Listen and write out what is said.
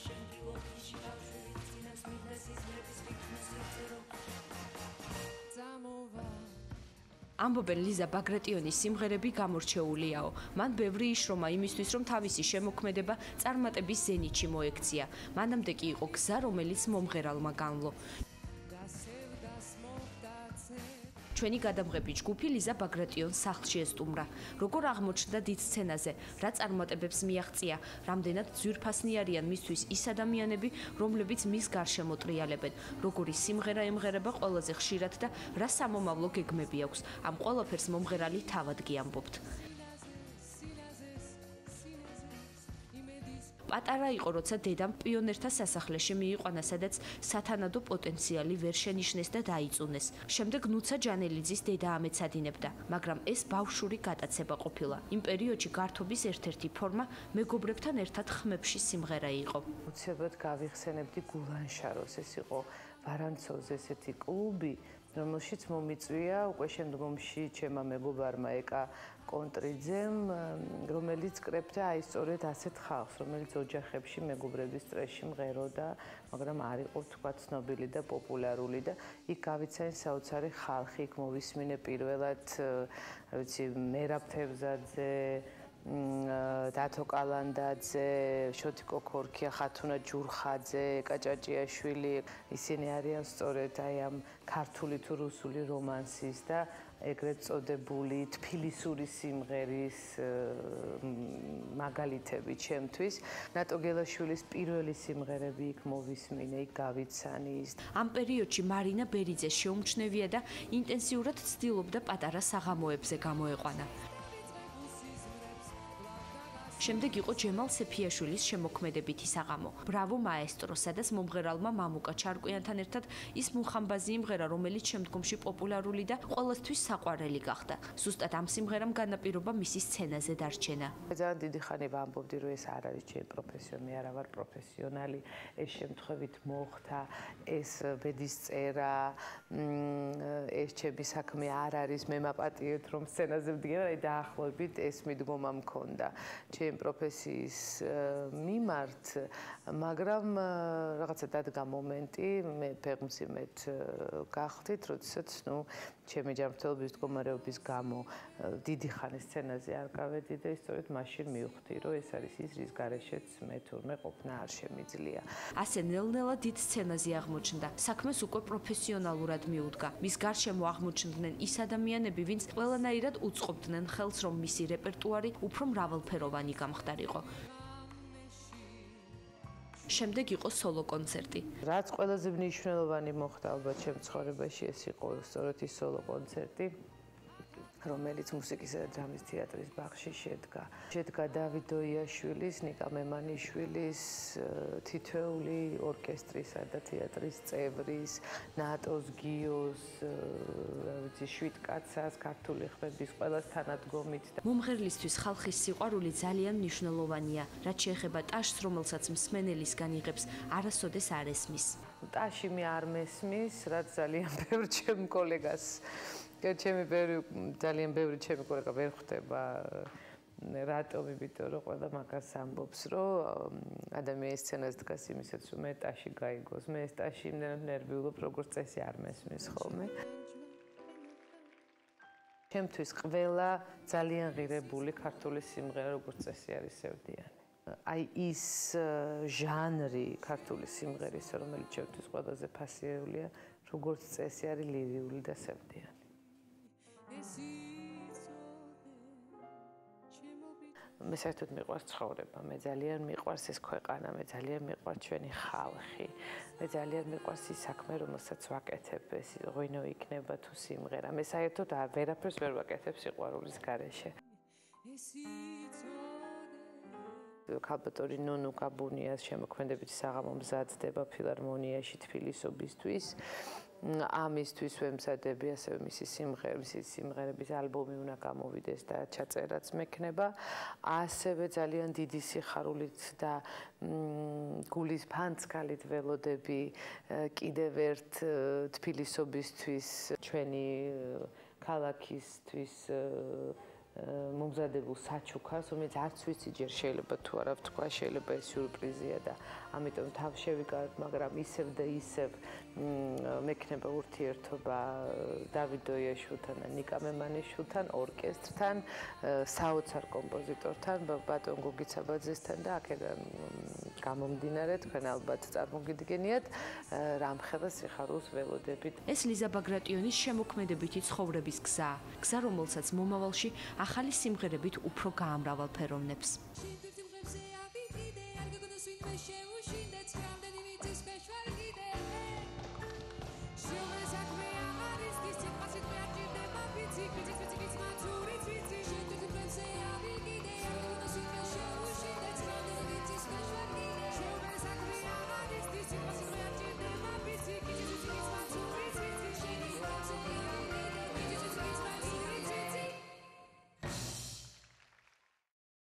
შენდილო ფიში ბავშვი წინას მინდა სიზმრების ვიქნას ეწერო წამოვა ამბობენ ლიზა ბაგრატიონის სიმღერები გამორჩეულიაო. მან ბევრი იშრომა იმისთვის, რომ თავისი შემოქმედება წარმატების ზენიტში მოექცია. მანამდე კი იყო გზა, რომელიც მომღერალმა განლო. ჩვენი გადამღები ჯგუფი ლიზა ბაგრატიონს სახლში ესტუმრა. როგორ აღმოჩნდა დიდ სცენაზე, რა წარმატებებს მიაღწია, რამდენად ძვირფასნი არიან მისთვის ის ადამიანები, რომლებიც მის გარშემო ტრიალებენ, როგორი სიმღერა ემღერება ყველაზე ხშირად და რა სამომავლო გეგმები აქვს. ამ ყველაფერს მომღერალი თავად გიამბობთ. პატარა იყო, როცა დედამ პიონერთა სასახლეში მიიყვანა, სადაც სათანადო პოტენციალი ვერ შენიშნეს და დაიწუნეს. შემდეგ ნუცა ჯანელიძის დედა ამეცადინებდა, მაგრამ ეს ბავშვური გატაცება ყოფილა. იმ პერიოდში გართობის ერთ-ერთი ფორმა მეგობრებთან ერთად ხმებში სიმღერა იყო. უცებად გავიხსენებდი გულანშაროს, ეს იყო ვარანცოზე ესეთი კლუბი, რომელშიც მომიწვია უკვე შემდგომში ჩემმა მეგობარმა ეკა კონტრიძემ, რომელიც კრებდა აი სწორედ ასეთ ხალხს, რომელიც ოჯახებში მეგობრების წრეში მღეროდა, მაგრამ არ იყო თქვა ცნობილი და პოპულარული და იქ გავიცანი საოცარი ხალხი, იქ მოვისმინე პირველად, რა ვიცი, მერაბ თევზაძე, დათო კალანდაძე, შოთიკო ქორქია, ხათუნა ჯურხაძე, კაჭაჭიაშვილი, ისინი არიან სწორედ აი ამ ქართული თუ რუსული რომანსის და ეგრეთ წოდებული თბილისური სიმღერის მაგალითები ჩემთვის. ნატო გელაშვილის პირველი სიმღერები იქ მოვისმინე, იქ გავიცანი ის. ამ პერიოდში მარინა ბერიძე შეუმჩნევია და ინტენსიურად ცდილობდა პატარა საღამოებზე გამოეყვანა. შემდეგ იყო ჯემალ სეფიაშვილის შემოქმედებითი საღამო. ბრავო მაესტრო, სადაც მომღერალმა მამუკა ჩარკვიანთან ერთად ის მუხამბაზი იმღერა, რომელიც შემდგომში პოპულარული და ყოველთვის საყვარელი გახდა. ზუსტად ამ სიმღერამ განაპირობა მისი სცენაზე დარჩენა. ძალიან დიდი ხანი ვამბობდი, რომ ეს არ არის ჩემი პროფესია, მე არა ვარ პროფესიონალი. ეს შემთხვევით მოხდა, ეს ბედის წერა, ეს ჩემი საქმე არ არის, მე მაპატიეთ რომ სცენაზე ვდგება, აი დაახლოებით ეს მიდგომა მქონდა. ჩემ ჩემ პროფესიის მიმართ, მაგრამ რაღაცა დადგა მომენტი, მე ფეგმსიმეთ გახდით, როდესაც ნუ ჩემი ჯანმრთელობის მდგომარეობის გამო დიდი ხანი სცენაზე არ გავედი და ისწორედ მაშინ მივხვდი, რომ ეს არის ის, რის გარეშეც მე თურმე ყოფნა არ შემიძლია. ასე ნელ-ნელა დიდ სცენაზე აღმოჩნდა. საქმეს უკვე პროფესიონალურად მიუდგა. მის გარშემო აღმოჩნდნენ ის ადამიანები, ვინც ყველანაირად უწყობდნენ ხელს, რომ მისი რეპერტუარი უფრო მრავალფეროვანი გამხდარიყო. შემდეგ იყო სოლო კონცერტი. რაც ყველაზე მნიშვნელოვანი მოხდა ალბათ ჩემ ცხოვრებაში ეს იყო სწორედ ის სოლო კონცერტი. რომელიც მუსიკისა და დრამის თეატრის ბაღში შედგა. შედგა დავით დოიაშვილის, ნიკა მემანიშვილის, თითოეული ორკესტრისა და თეატრის წევრის, ნატოს გიოს, რა ვიცი, შვიდკაცას, ქართული ხმების ყველას თანადგომით. მომღერლისთვის ხალხის სიყვარული ძალიან მნიშვნელოვანია, რაც შეეხება ტაშს, რომელსაც მსმენელისგან იღებს, არასოდეს არ ესმის. ტაში მე არ მესმის, რაც ძალიან ბევრ ჩემ კოლეგას ჩემი ბევრი ძალიან ბევრი ჩემი კოლეგა ვერ ხვდება რატომ იმიტომ რომ ყველა მაგას ამბობს რომ ადამიანის სცენას დგას იმისაც რომ მე ტაში გაიგოს მე ეს ტაში იმდენად ნერვიულობ როგორც წესი არ მესმის ხოლმე. ჩემთვის ყველა ძალიან ღირებული ქართული სიმღერა როგორც წესი არის სევდიანი აი ის ჟანრი ქართული სიმღერის რომელიც ჩემთვის ყველაზე ფასიურია როგორც წესი არის ლირიული და სევდიანი მე საერთოდ მიყვარს ცხოვრება, მე ძალიან მიყვარს ეს ქვეყანა, მე ძალიან მიყვარს ჩვენი ხალხი. მე ძალიან მიყვარს ის საქმე, რომელსაც ვაკეთებ, ეს ღვინო იქნება თუ სიმღერა. მე საერთოდ ვერაფერს ვერ ვაკეთებ სიყვარულის გარეშე. კალბატორი ნონუ კაბუნიას შემოქმედებითი საღამო მზადდება ფილარმონიაში თბილისობისთვის. ამისთვის ვემზადები ასევე მისი სიმღერების, მისი სიმღერების ალბომი უნდა გამოვიდეს და ჩაწერაც მექნება. ასევე ძალიან დიდი სიხარულით და გულის ფანცკალით ველოდები კიდევ ერთ თბილისობისთვის ჩვენი ქალაქისთვის მომზადებულ საჩუქარს, რომელიც არც ვიცი ჯერ შეიძლება თუ არა ვთქვა, შეიძლება ეს სიურპრიზია და ამიტომ თავ შევიკავებ, მაგრამ ისევ და ისევ მექნება ურთიერთობა დავით დოიაშვილთან და ნიკა მემანიშვილთან, ორკესტრთან, საოცარ კომპოზიტორთან, ბატონ გოგი ცაბაძესთან და აქედან გამომდინარე თქვენ ალბათ წარმოგიდგენიათ რამხელა სიხარულს ველოდებით. ეს ლიზა ბაგრატიონის შემოქმედებითი ცხოვრების გზა, გზა რომელსაც მომავალში ახალი სიმღერებით უფრო გაამრავალფეროვნებს.